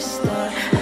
start.